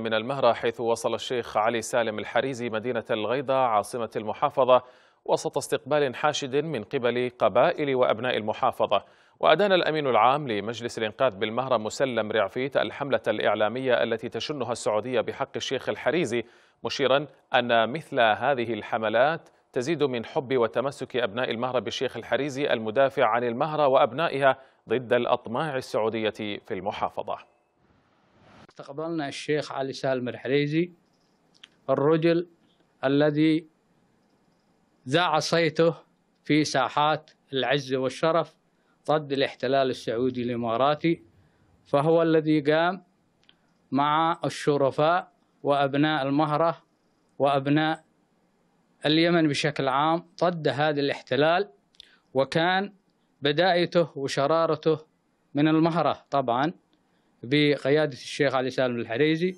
من المهرة حيث وصل الشيخ علي سالم الحريزي مدينة الغيضة عاصمة المحافظة وسط استقبال حاشد من قبل قبائل وأبناء المحافظة. وأدان الأمين العام لمجلس الإنقاذ بالمهرة مسلم رعفيت الحملة الإعلامية التي تشنها السعودية بحق الشيخ الحريزي مشيرا أن مثل هذه الحملات تزيد من حب وتمسك أبناء المهرة بالشيخ الحريزي المدافع عن المهرة وأبنائها ضد الأطماع السعودية في المحافظة. استقبلنا الشيخ علي سالم الحريزي الرجل الذي ذاع صيته في ساحات العز والشرف ضد الاحتلال السعودي الإماراتي فهو الذي قام مع الشرفاء وأبناء المهرة وأبناء اليمن بشكل عام ضد هذا الاحتلال وكان بدايته وشرارته من المهرة طبعا. بقيادة الشيخ علي سالم الحريزي.